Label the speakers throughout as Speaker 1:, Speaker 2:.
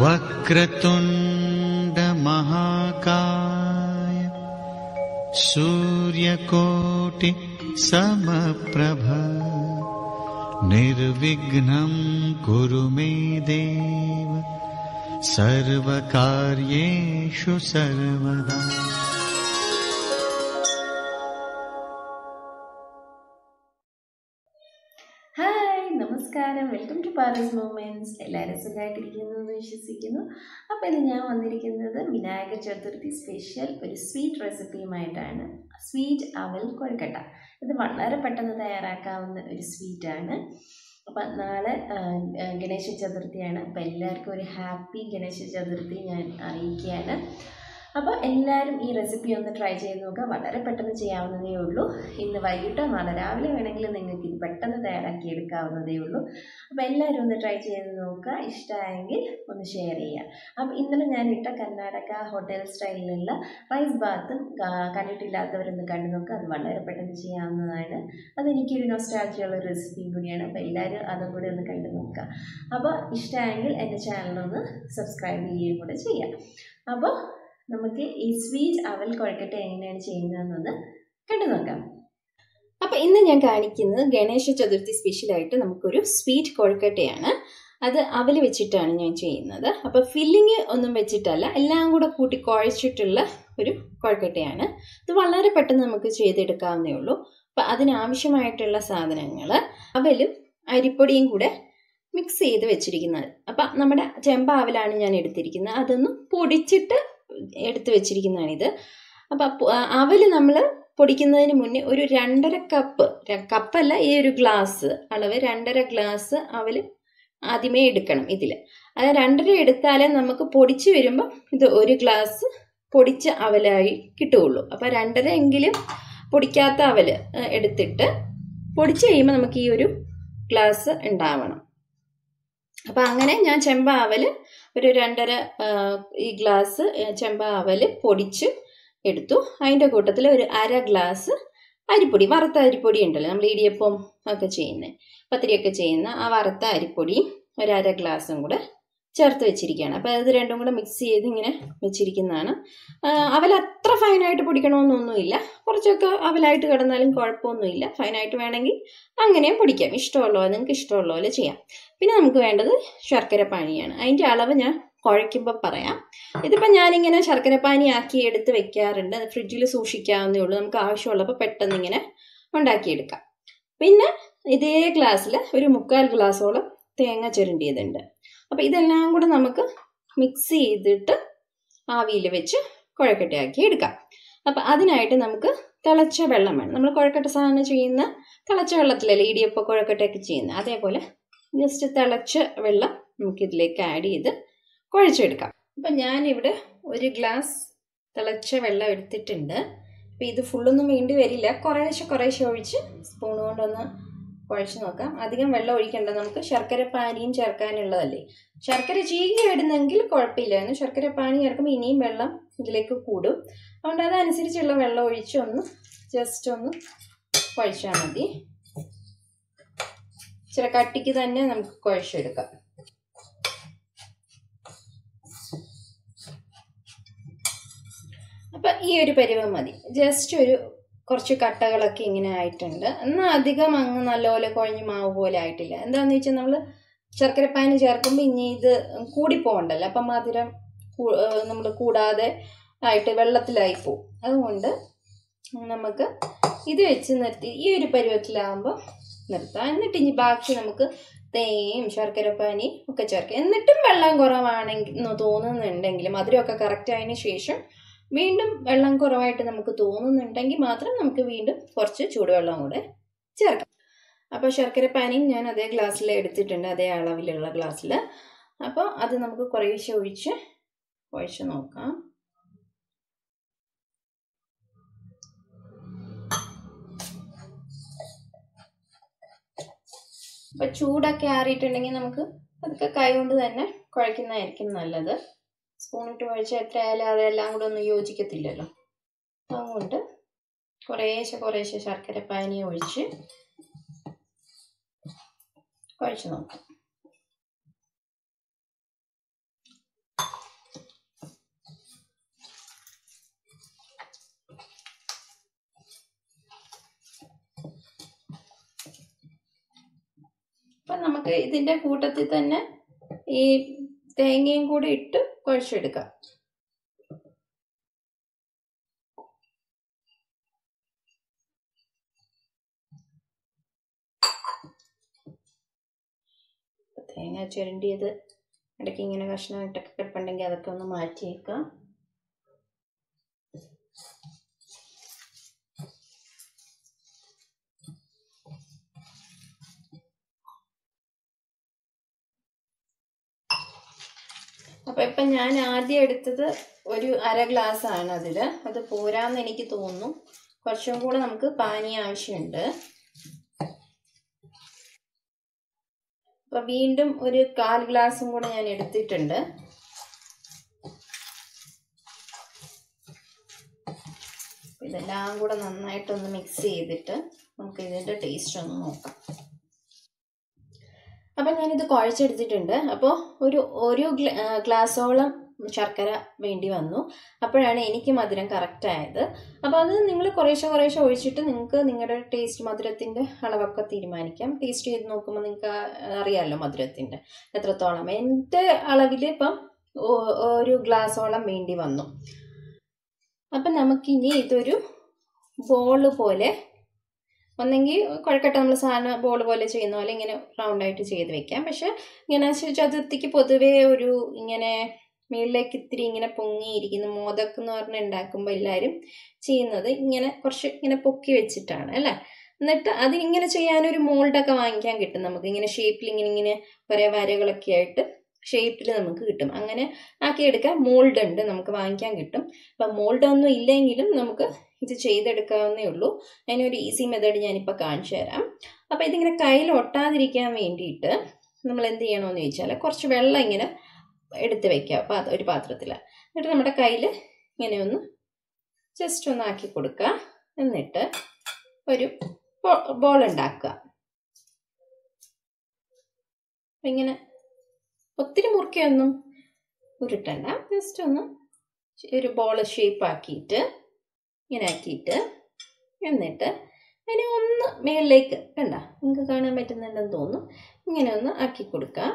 Speaker 1: वक्रतुण्डमहाकाय सूर्यकोटि समप्रभ निर्विघ्नं कुरु मे देव सर्वकार्येषु सर्वदा
Speaker 2: പാരസ് മൂമെന്റ്സ് എല്ലാവരും സുഖമായിട്ടിരിക്കുന്നു എന്ന് വിശ്വസിക്കുന്നു. അപ്പോൾ ഇത് ഞാൻ വന്നിരിക്കുന്നത് വിനായക ചതുർത്ഥി സ്പെഷ്യൽ ഒരു സ്വീറ്റ് റെസിപ്പിയുമായിട്ടാണ്. സ്വീറ്റ് അവൽ കൊഴുക്കട്ട. ഇത് വളരെ പെട്ടെന്ന് തയ്യാറാക്കാവുന്ന ഒരു സ്വീറ്റാണ്. അപ്പം നാളെ ഗണേശ ചതുർത്ഥിയാണ്. അപ്പോൾ എല്ലാവർക്കും ഒരു ഹാപ്പി ഗണേശ ചതുർത്ഥി ഞാൻ അറിയിക്കുകയാണ്. അപ്പോൾ എല്ലാവരും ഈ റെസിപ്പി ഒന്ന് ട്രൈ ചെയ്ത് നോക്കുക. വളരെ പെട്ടെന്ന് ചെയ്യാവുന്നതേ ഉള്ളൂ. ഇന്ന് വൈകിട്ടോ നാളെ രാവിലെ വേണമെങ്കിൽ നിങ്ങൾക്ക് ഇത് പെട്ടെന്ന് തയ്യാറാക്കി എടുക്കാവുന്നതേ ഉള്ളൂ. അപ്പോൾ എല്ലാവരും ഒന്ന് ട്രൈ ചെയ്ത് നോക്കുക. ഇഷ്ടമായെങ്കിൽ ഒന്ന് ഷെയർ ചെയ്യുക. അപ്പോൾ ഇന്നലെ ഞാൻ ഇട്ട കർണാടക ഹോട്ടൽ സ്റ്റൈലിലുള്ള റൈസ് ബാത്തും കണ്ടിട്ടില്ലാത്തവരൊന്ന് കണ്ടു നോക്കുക. അത് വളരെ പെട്ടെന്ന് ചെയ്യാവുന്നതാണ്. അതെനിക്കൊരു നോസ്റ്റാജിയുള്ള റെസിപ്പിയും കൂടിയാണ്. അപ്പോൾ എല്ലാവരും അതും കൂടി ഒന്ന് കണ്ടു നോക്കുക. അപ്പോൾ ഇഷ്ടമായെങ്കിൽ എന്റെ ചാനലൊന്ന് സബ്സ്ക്രൈബ് ചെയ്യുകയും കൂടെ ചെയ്യാം അപ്പോൾ നമുക്ക് ഈ സ്വീറ്റ് അവൽ കുഴക്കട്ട എങ്ങനെയാണ് ചെയ്യുന്നതെന്നൊന്ന് കണ്ടു നോക്കാം. അപ്പോൾ ഇന്ന് ഞാൻ കാണിക്കുന്നത് ഗണേശ ചതുർത്ഥി സ്പെഷ്യലായിട്ട് നമുക്കൊരു സ്വീറ്റ് കൊഴുക്കട്ടയാണ്. അത് അവൽ വെച്ചിട്ടാണ് ഞാൻ ചെയ്യുന്നത്. അപ്പോൾ ഫില്ലിങ് ഒന്നും വെച്ചിട്ടല്ല എല്ലാം കൂടെ കൂട്ടി കുഴച്ചിട്ടുള്ള ഒരു കൊഴുക്കട്ടയാണ്. ഇത് വളരെ പെട്ടെന്ന് നമുക്ക് ചെയ്തെടുക്കാവുന്നേ ഉള്ളൂ. അപ്പോൾ അതിനാവശ്യമായിട്ടുള്ള സാധനങ്ങൾ അവലും അരിപ്പൊടിയും കൂടെ മിക്സ് ചെയ്ത് വെച്ചിരിക്കുന്നത്. അപ്പം നമ്മുടെ ചെമ്പാവലാണ് ഞാൻ എടുത്തിരിക്കുന്നത്. അതൊന്ന് പൊടിച്ചിട്ട് എടുത്ത് ഇത്. അപ്പം അവൽ നമ്മൾ പൊടിക്കുന്നതിന് മുന്നേ ഒരു രണ്ടര കപ്പ് കപ്പല്ല ഈ ഒരു ഗ്ലാസ് അളവ് രണ്ടര ഗ്ലാസ് അവൽ ആദ്യമേ എടുക്കണം ഇതിൽ അത് രണ്ടര എടുത്താലേ നമുക്ക് പൊടിച്ച് വരുമ്പം ഇത് ഒരു ഗ്ലാസ് പൊടിച്ച അവലായി കിട്ടുകയുള്ളൂ. അപ്പോൾ രണ്ടര എങ്കിലും പൊടിക്കാത്ത അവൽ എടുത്തിട്ട് പൊടിച്ച് കഴിയുമ്പോൾ നമുക്ക് ഈ ഒരു ഗ്ലാസ് ഉണ്ടാവണം. അപ്പം അങ്ങനെ ഞാൻ ചെമ്പാവൽ ഒരു രണ്ടര ഈ ഗ്ലാസ് ചെമ്പാവൽ പൊടിച്ച് എടുത്തു. അതിന്റെ കൂട്ടത്തിൽ ഒരു അര ഗ്ലാസ് അരിപ്പൊടി വറുത്ത അരിപ്പൊടി ഉണ്ടല്ലോ നമ്മൾ ഇടിയപ്പം ഒക്കെ ചെയ്യുന്നത് പത്തിരിയൊക്കെ ചെയ്യുന്ന ആ വറുത്ത അരിപ്പൊടിയും ഒരു അര ഗ്ലാസും കൂടെ ചേർത്ത് വെച്ചിരിക്കുകയാണ്. അപ്പോൾ ഇത് രണ്ടും കൂടെ മിക്സ് ചെയ്ത് ഇങ്ങനെ വെച്ചിരിക്കുന്നതാണ്. അവൽ അത്ര ഫൈനായിട്ട് പൊടിക്കണമെന്നൊന്നുമില്ല. കുറച്ചൊക്കെ അവലായിട്ട് കിടന്നാലും കുഴപ്പമൊന്നുമില്ല. ഫൈനായിട്ട് വേണമെങ്കിൽ അങ്ങനെയും പൊടിക്കാം. ഇഷ്ടമുള്ള? പോലെ നിങ്ങൾക്ക് ഇഷ്ടമുള്ള പോലെ ചെയ്യാം. പിന്നെ നമുക്ക് വേണ്ടത് ശർക്കര പാനിയാണ്. അതിന്റെ അളവ് ഞാൻ കുഴയ്ക്കുമ്പോൾ പറയാം. ഇതിപ്പോൾ ഞാനിങ്ങനെ ശർക്കര പാനി ആക്കി എടുത്ത് വെക്കാറുണ്ട്. ഫ്രിഡ്ജിൽ സൂക്ഷിക്കാവുന്നേ ഉള്ളൂ. നമുക്ക് ആവശ്യമുള്ളപ്പോൾ പെട്ടെന്ന് ഇങ്ങനെ ഉണ്ടാക്കിയെടുക്കാം. പിന്നെ ഇതേ ഗ്ലാസ്സിൽ ഒരു മുക്കാൽ ഗ്ലാസ്സോളം തേങ്ങ ചുരണ്ടിയതുണ്ട്. അപ്പോൾ ഇതെല്ലാം കൂടെ നമുക്ക് മിക്സ് ചെയ്തിട്ട് ആവിയിൽ വെച്ച് കുഴക്കട്ടയാക്കി എടുക്കാം. അപ്പോൾ അതിനായിട്ട് നമുക്ക് തിളച്ച വെള്ളം വേണം. നമ്മൾ കുഴക്കട്ട സാധനം ചെയ്യുന്ന തിളച്ച വെള്ളത്തിലല്ലേ ഇടിയപ്പം കുഴക്കട്ടയൊക്കെ ചെയ്യുന്നത് അതേപോലെ ജസ്റ്റ് തിളച്ച വെള്ളം നമുക്കിതിലേക്ക് ആഡ് ചെയ്ത് കുഴച്ചെടുക്കാം. അപ്പം ഞാനിവിടെ ഒരു ഗ്ലാസ് തിളച്ച വെള്ളം എടുത്തിട്ടുണ്ട്. അപ്പം ഇത് ഫുള്ളൊന്നും വേണ്ടി വരില്ല. കുറേശ്ശെ കുറേശ്ശെ ഒഴിച്ച് സ്പൂൺ കൊണ്ടൊന്ന് കുഴച്ച് നോക്കാം. അധികം വെള്ളം ഒഴിക്കേണ്ട. നമുക്ക് ശർക്കര പാനിയും ചേർക്കാനുള്ളതല്ലേ ശർക്കര ചീകി ഇടുന്നെങ്കിൽ കുഴപ്പമില്ലായിരുന്നു ശർക്കര പാനി ചേർക്കുമ്പോൾ ഇനിയും വെള്ളം ഇതിലേക്ക് കൂടും. അതുകൊണ്ട് അതനുസരിച്ചുള്ള വെള്ളം ഒഴിച്ച് ഒന്ന് ജസ്റ്റ് ഒന്ന് കുഴച്ചാൽ മതി. ഇച്ചിരി കട്ടിക്ക് തന്നെ നമുക്ക് കുഴച്ചെടുക്കാം. അപ്പം ഈ ഒരു പരുവം മതി. ജസ്റ്റ് ഒരു കുറച്ച് കട്ടകളൊക്കെ ഇങ്ങനെ ആയിട്ടുണ്ട്. എന്നാൽ അധികം അങ്ങ് നല്ലപോലെ കുഴഞ്ഞ് മാവ് പോലെ ആയിട്ടില്ല. എന്താണെന്ന് വെച്ചാൽ നമ്മൾ ശർക്കരപ്പാനി ചേർക്കുമ്പോൾ ഇനി ഇത് കൂടിപ്പോകണ്ടല്ലോ അപ്പം മധുരം നമ്മൾ കൂടാതെ ആയിട്ട് വെള്ളത്തിലായി പോവും. അതുകൊണ്ട് നമുക്ക് ഇത് വെച്ച് നിർത്തി ഈ ഒരു പരുവത്തിലാകുമ്പോൾ നിർത്താം. എന്നിട്ട് ഇനി ബാക്കി നമുക്ക് തേയും ശർക്കരപ്പാനി ഒക്കെ ചേർക്കാം. എന്നിട്ടും വെള്ളം കുറവാണെങ്കിൽ തോന്നുന്നുണ്ടെങ്കിൽ മധുരമൊക്കെ കറക്റ്റ് ആയതിനു ശേഷം വീണ്ടും വെള്ളം കുറവായിട്ട് നമുക്ക് തോന്നുന്നുണ്ടെങ്കിൽ മാത്രം നമുക്ക് വീണ്ടും കുറച്ച് ചൂടുവെള്ളം കൂടെ ചേർക്കാം. അപ്പോൾ ശർക്കര പാനിയും ഞാൻ അതേ ഗ്ലാസ്സിൽ എടുത്തിട്ടുണ്ട് അതേ അളവിലുള്ള ഗ്ലാസ്സിൽ അപ്പോൾ അത് നമുക്ക് കുറേശ്ശെ ഒഴിച്ച് ഒഴിച്ച് നോക്കാം. അപ്പം ചൂടൊക്കെ ആറിയിട്ടുണ്ടെങ്കിൽ നമുക്ക് അതൊക്കെ കൈ കൊണ്ട് തന്നെ കുഴക്കുന്നതായിരിക്കും നല്ലത്. സ്പൂണിട്ട് എത്ര ആയാലും അതെല്ലാം കൂടെ ഒന്ന് യോജിക്കത്തില്ലല്ലോ. അതുകൊണ്ട് കുറേശ്ശെ കുറേശ്ശെ ശർക്കര പാനി ഒഴിച്ച് കുഴച്ച് നോക്കാം. അപ്പം നമുക്ക് ഇതിന്റെ കൂട്ടത്തിൽ തന്നെ ഈ തേങ്ങയും കൂടി ഇട്ട് കുഴച്ചെടുക്കാം. തേങ്ങ ചുരണ്ടിയത് ഇടയ്ക്ക് ഇങ്ങനെ കഷ്ണമായിട്ടൊക്കെ കിടപ്പുണ്ടെങ്കിൽ അതൊക്കെ ഒന്ന് മാറ്റിയേക്കാം. അപ്പോൾ ഇപ്പം ഞാൻ ആദ്യം എടുത്തത് ഒരു അര ഗ്ലാസ് ആണ് അതിൽ അത് പോരാന്ന് എനിക്ക് തോന്നുന്നു. കുറച്ചും കൂടെ നമുക്ക് പാനി ആവശ്യമുണ്ട്. അപ്പോൾ വീണ്ടും ഒരു കാൽ ഗ്ലാസും കൂടെ ഞാൻ എടുത്തിട്ടുണ്ട്. ഇതെല്ലാം കൂടെ നന്നായിട്ടൊന്ന് മിക്സ് ചെയ്തിട്ട് നമുക്ക് ഇതിന്റെ ടേസ്റ്റ് ഒന്ന് നോക്കാം. അപ്പം ഞാനിത് കുഴച്ചെടുത്തിട്ടുണ്ട്. അപ്പോൾ ഒരു ഒരു ഗ്ലാസോളം ശർക്കര വേണ്ടി വന്നു. അപ്പോഴാണ് എനിക്ക് മധുരം കറക്റ്റ് ആയത്. അപ്പോൾ അത് നിങ്ങൾ കുറേശ്ശെ കുറേശ്ശെ ഒഴിച്ചിട്ട് നിങ്ങൾക്ക് നിങ്ങളുടെ ടേസ്റ്റ് മധുരത്തിന്റെ അളവൊക്കെ തീരുമാനിക്കാം. ടേസ്റ്റ് ചെയ്ത് നോക്കുമ്പോൾ നിങ്ങൾക്ക് അറിയാമല്ലോ മധുരത്തിന്റെ എത്രത്തോളം. എന്റെ അളവിൽ ഇപ്പം ഒരു ഗ്ലാസോളം വേണ്ടി വന്നു. അപ്പം നമുക്കിനി ഇതൊരു ബോൾ പോലെ ഒന്നെങ്കിൽ കുഴക്കട്ട നമ്മൾ സാധാരണ ബോൾ പോലെ ചെയ്യുന്ന പോലെ ഇങ്ങനെ റൗണ്ടായിട്ട് ചെയ്ത് വെക്കാം. പക്ഷെ ഇങ്ങനെ ചതുർത്ഥിക്ക് പൊതുവേ ഒരു ഇങ്ങനെ മേളിലേക്ക് ഇത്തിരി ഇങ്ങനെ പൊങ്ങിയിരിക്കുന്ന. മോദക്ക് എന്ന് പറഞ്ഞ് ഉണ്ടാക്കുമ്പോൾ എല്ലാവരും ചെയ്യുന്നത് ഇങ്ങനെ കുറച്ച് ഇങ്ങനെ പൊക്കി വെച്ചിട്ടാണ് അല്ലേ? എന്നിട്ട് അതിങ്ങനെ ചെയ്യാനൊരു മോൾഡൊക്കെ വാങ്ങിക്കാൻ കിട്ടും നമുക്ക്. ഇങ്ങനെ ഷേപ്പിൽ ഇങ്ങനെ ഇങ്ങനെ കുറേ വരകളൊക്കെ ആയിട്ട് ഷേപ്പിൽ നമുക്ക് കിട്ടും. അങ്ങനെ ആക്കിയെടുക്കാൻ മോൾഡ് ഉണ്ട് നമുക്ക് വാങ്ങിക്കാൻ കിട്ടും. അപ്പം മോൾഡ് ഒന്നും ഇല്ലെങ്കിലും നമുക്ക് ഇത് ചെയ്തെടുക്കാവുന്നേ ഉള്ളൂ. അതിനൊരു ഈസി മെത്തേഡ് ഞാനിപ്പോൾ കാണിച്ചു തരാം. അപ്പോൾ ഇതിങ്ങനെ കയ്യിൽ ഒട്ടാതിരിക്കാൻ വേണ്ടിയിട്ട് നമ്മൾ എന്ത് ചെയ്യണമെന്ന് ചോദിച്ചാൽ കുറച്ച് വെള്ളം ഇങ്ങനെ എടുത്ത് വെക്കുക ഒരു പാത്രത്തിൽ. എന്നിട്ട് നമ്മുടെ കയ്യിൽ ഇങ്ങനെ ഒന്ന് ജസ്റ്റ് ഒന്ന് ആക്കി കൊടുക്കുക. എന്നിട്ട് ഒരു ബോൾ ഉണ്ടാക്കുക. ഇങ്ങനെ ഒത്തിരി മുറുക്കിയൊന്നും ഉരുട്ടണ്ട ജസ്റ്റ് ഒന്ന് ഒരു ബോൾ ഷേപ്പ് ആക്കിയിട്ട് ഇങ്ങനെ ആക്കിയിട്ട് എന്നിട്ട് അതിനെ ഒന്ന് മേളിലേക്ക് കണ്ട നിങ്ങൾക്ക് കാണാൻ പറ്റുന്നുണ്ടെന്ന് തോന്നും ഇങ്ങനെ ഒന്ന് ആക്കി കൊടുക്കുക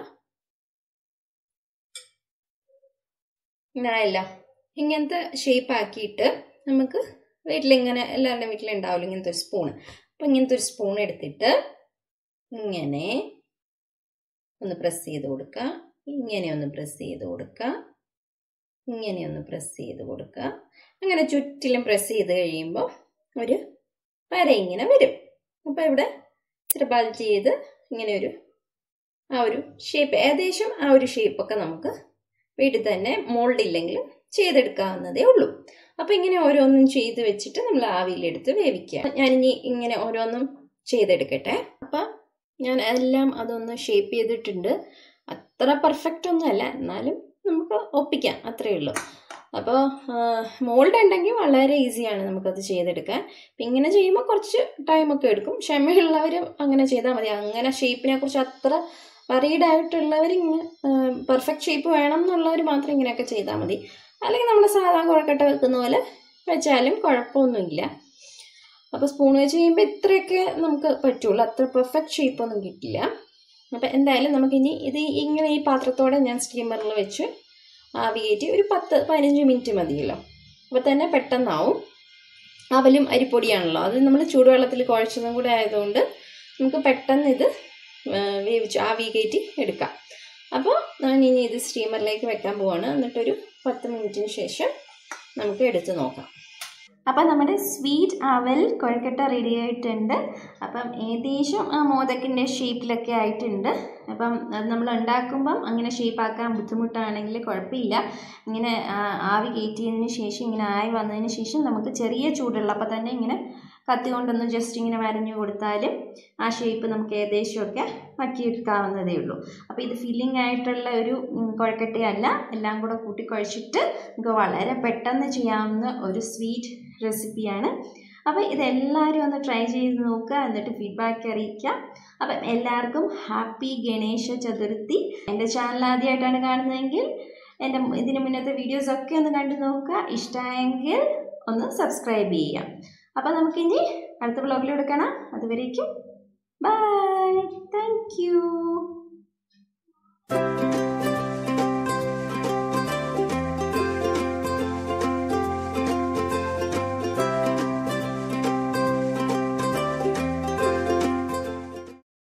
Speaker 2: ഇങ്ങനെയല്ല. ഇങ്ങനത്തെ ഷേപ്പ് ആക്കിയിട്ട് നമുക്ക് വീട്ടിലിങ്ങനെ എല്ലാവരുടെയും വീട്ടിലുണ്ടാവില്ല ഇങ്ങനത്തെ ഒരു സ്പൂൺ അപ്പം ഇങ്ങനത്തെ ഒരു സ്പൂൺ എടുത്തിട്ട് ഇങ്ങനെ ഒന്ന് പ്രസ് ചെയ്ത് കൊടുക്കുക ഇങ്ങനെ ഒന്ന് പ്രസ് ചെയ്ത് കൊടുക്കുക ഇങ്ങനെ ഒന്ന് പ്രസ് ചെയ്ത് കൊടുക്കുക അങ്ങനെ ചുറ്റിലും പ്രസ് ചെയ്ത് കഴിയുമ്പോൾ ഒരു വര ഇങ്ങനെ വരും. അപ്പോൾ ഇവിടെ ഇച്ചിരി ബൾജ് ചെയ്ത് ഇങ്ങനെ ഒരു ആ ഒരു ഷേപ്പ് ഏകദേശം ആ ഒരു ഷേപ്പൊക്കെ നമുക്ക് വീട്ടിൽ തന്നെ മോൾഡ് ഇല്ലെങ്കിലും ചെയ്തെടുക്കാവുന്നതേ ഉള്ളൂ. അപ്പോൾ ഇങ്ങനെ ഓരോന്നും ചെയ്ത് വെച്ചിട്ട് നമ്മൾ ആവിയിലെടുത്ത് വേവിക്കുക. ഞാനിനി ഇങ്ങനെ ഓരോന്നും ചെയ്തെടുക്കട്ടെ. അപ്പം ഞാൻ എല്ലാം അതൊന്ന് ഷേപ്പ് ചെയ്തിട്ടുണ്ട്. അത്ര പെർഫെക്റ്റ് ഒന്നുമല്ല. എന്നാലും നമുക്ക് ഒപ്പിക്കാം. അത്രയേ ഉള്ളൂ. അപ്പോൾ മോൾഡ് ഉണ്ടെങ്കിൽ വളരെ ഈസിയാണ് നമുക്കത് ചെയ്തെടുക്കാൻ. അപ്പം ഇങ്ങനെ ചെയ്യുമ്പോൾ കുറച്ച് ടൈമൊക്കെ എടുക്കും. ക്ഷമയുള്ളവർ അങ്ങനെ ചെയ്താൽ മതി. അങ്ങനെ ഷേപ്പിനെ കുറിച്ച് അത്ര വറീഡ് ആയിട്ടുള്ളവർ ഇങ്ങനെ പെർഫെക്റ്റ് ഷേപ്പ് വേണം എന്നുള്ളവർ മാത്രം ഇങ്ങനെയൊക്കെ ചെയ്താൽ മതി. അല്ലെങ്കിൽ നമ്മൾ സാധാരണ കുഴക്കട്ട വെക്കുന്ന പോലെ വെച്ചാലും കുഴപ്പമൊന്നുമില്ല. അപ്പോൾ സ്പൂൺ വെച്ച് കഴിയുമ്പോൾ ഇത്രയൊക്കെ നമുക്ക് പറ്റുള്ളൂ. അത്ര പെർഫെക്റ്റ് ഷേപ്പൊന്നും കിട്ടില്ല. അപ്പോൾ എന്തായാലും നമുക്കിനി ഇത് ഇങ്ങനെ ഈ പാത്രത്തോടെ ഞാൻ സ്റ്റീമറിൽ വെച്ച്. ആവി ഒരു പത്ത് പതിനഞ്ച് മിനിറ്റ് മതിയല്ലോ. അപ്പോൾ തന്നെ പെട്ടെന്നാവും. അവലും അരിപ്പൊടിയാണല്ലോ. അത് നമ്മൾ ചൂടുവെള്ളത്തിൽ കുഴച്ചതും കൂടെ ആയതുകൊണ്ട് നമുക്ക് പെട്ടെന്ന് ഇത് വേവിച്ച് ആവി കയറ്റി എടുക്കാം. അപ്പോൾ ഞാൻ ഇനി ഇത് സ്റ്റീമറിലേക്ക് വെക്കാൻ പോവാണ്. എന്നിട്ടൊരു പത്ത് മിനിറ്റിന് ശേഷം നമുക്ക് എടുത്ത് നോക്കാം. അപ്പം നമ്മുടെ സ്വീറ്റ് അവൽ കൊഴക്കട്ട റെഡി ആയിട്ടുണ്ട്. അപ്പം ഏകദേശം മോദക്കിന്റെ ഷേപ്പിലൊക്കെ ആയിട്ടുണ്ട്. അപ്പം അത് നമ്മൾ ഉണ്ടാക്കുമ്പം അങ്ങനെ ഷേപ്പാക്കാൻ ബുദ്ധിമുട്ടാണെങ്കിൽ കുഴപ്പമില്ല. ഇങ്ങനെ ആവി കയറ്റിയതിന് ശേഷം ഇങ്ങനെ ആയി വന്നതിന് ശേഷം നമുക്ക് ചെറിയ ചൂടുള്ളപ്പോൾ തന്നെ ഇങ്ങനെ കത്തി കൊണ്ടൊന്ന് ജസ്റ്റ് ഇങ്ങനെ വരഞ്ഞു കൊടുത്താൽ ആ ഷേപ്പ് നമുക്ക് ഏകദേശമൊക്കെ ആക്കിയെടുക്കാവുന്നതേ ഉള്ളൂ. അപ്പോൾ ഇത് ഫില്ലിംഗ് ആയിട്ടുള്ള ഒരു കുഴക്കട്ടയല്ല. എല്ലാം കൂടെ കൂട്ടി കുഴച്ചിട്ട് നമുക്ക് വളരെ പെട്ടെന്ന് ചെയ്യാവുന്ന ഒരു സ്വീറ്റ് റെസിപ്പിയാണ് അപ്പോൾ ഇതെല്ലാവരും ഒന്ന് ട്രൈ ചെയ്ത് നോക്കുക എന്നിട്ട് ഫീഡ്ബാക്ക് അറിയിക്കുക. അപ്പം എല്ലാവർക്കും ഹാപ്പി ഗണേശ ചതുർത്ഥി. എന്റെ ചാനൽ ആദ്യമായിട്ടാണ് കാണുന്നതെങ്കിൽ എന്റെ ഇതിന് മുന്നത്തെ വീഡിയോസൊക്കെ ഒന്ന് കണ്ടു നോക്കുക. ഇഷ്ടമായെങ്കിൽ ഒന്ന് സബ്സ്ക്രൈബ് ചെയ്യാം അപ്പോൾ നമുക്കിനി അടുത്ത ബ്ലോഗിൽ എടുക്കണം. അതുവരേക്കും ബൈ താങ്ക് യു